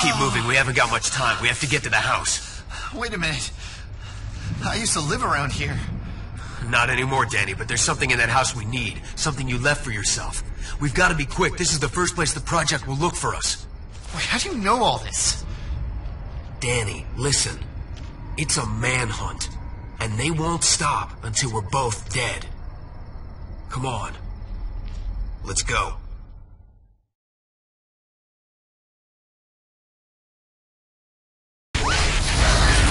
Keep moving. We haven't got much time. We have to get to the house. Wait a minute. I used to live around here. Not anymore, Danny, but there's something in that house we need. Something you left for yourself. We've got to be quick. This is the first place the project will look for us. Wait, how do you know all this? Danny, listen. It's a manhunt. And they won't stop until we're both dead. Come on. Let's go.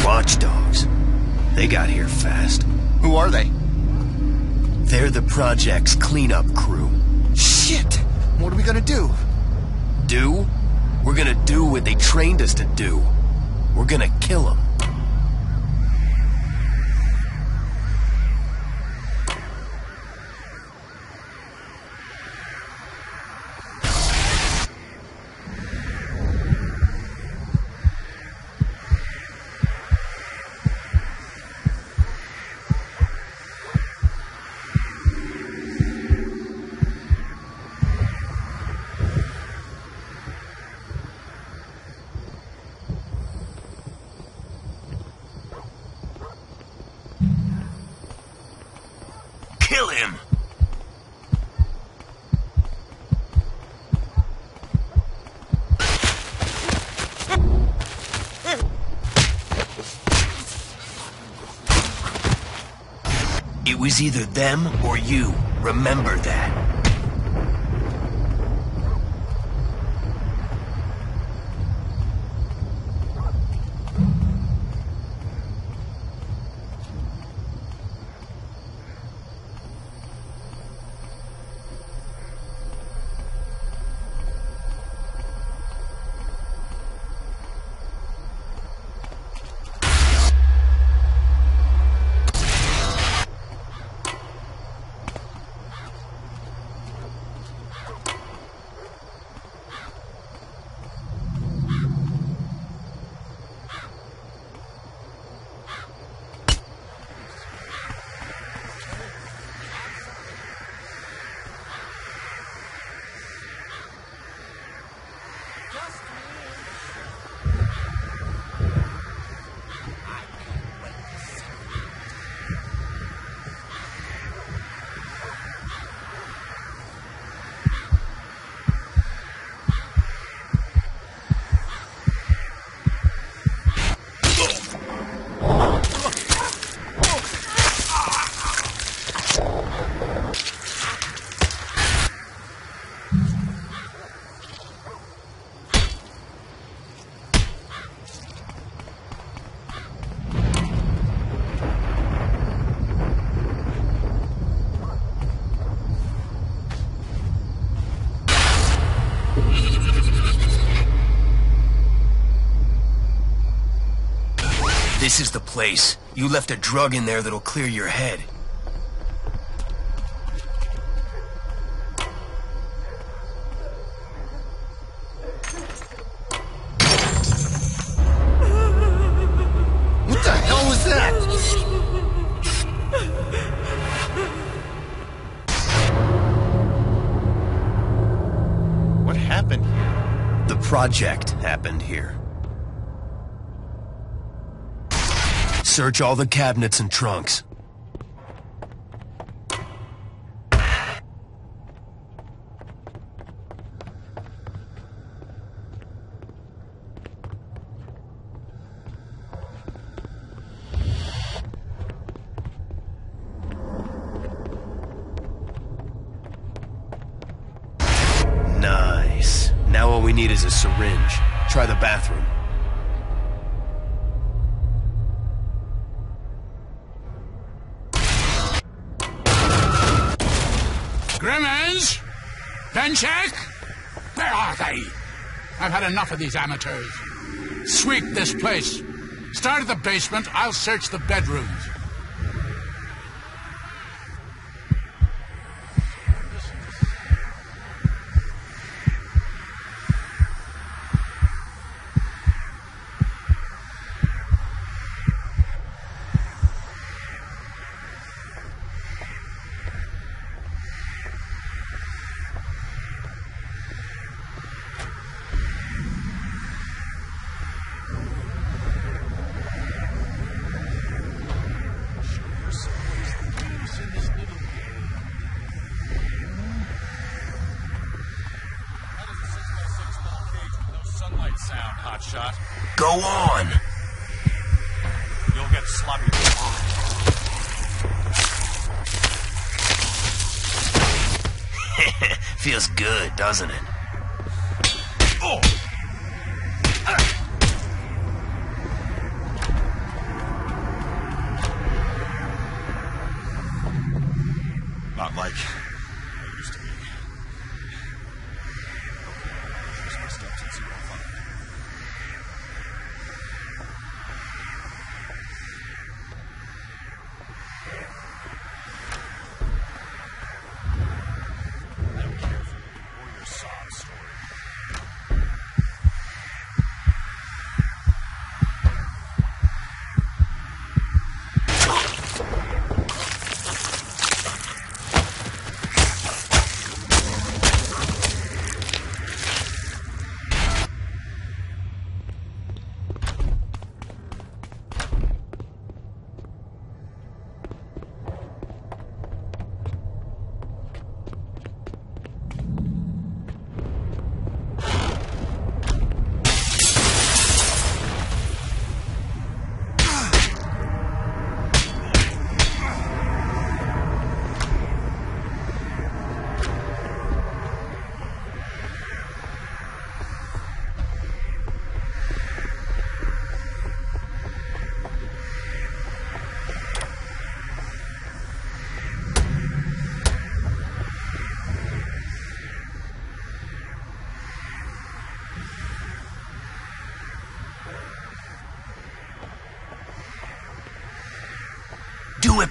Watchdogs. They got here fast. Who are they? They're the project's cleanup crew. Shit! What are we gonna do? Do? We're gonna do what they trained us to do. We're gonna kill them. Kill him! It was either them or you. Remember that. This is the place. You left a drug in there that'll clear your head. What the hell was that? What happened? The project happened here. Search all the cabinets and trunks. Nice. Now all we need is a syringe. Try the bathroom. Grimmins? Benchak? Where are they? I've had enough of these amateurs. Sweep this place. Start at the basement. I'll search the bedrooms. Shot. Go on. You'll get sloppy. Feels good, doesn't it?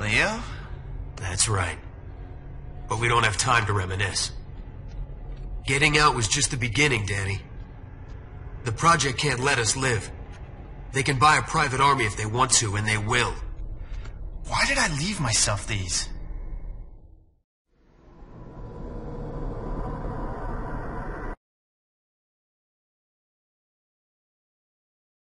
Leo? That's right. But we don't have time to reminisce. Getting out was just the beginning, Danny. The project can't let us live. They can buy a private army if they want to, and they will. Why did I leave myself these?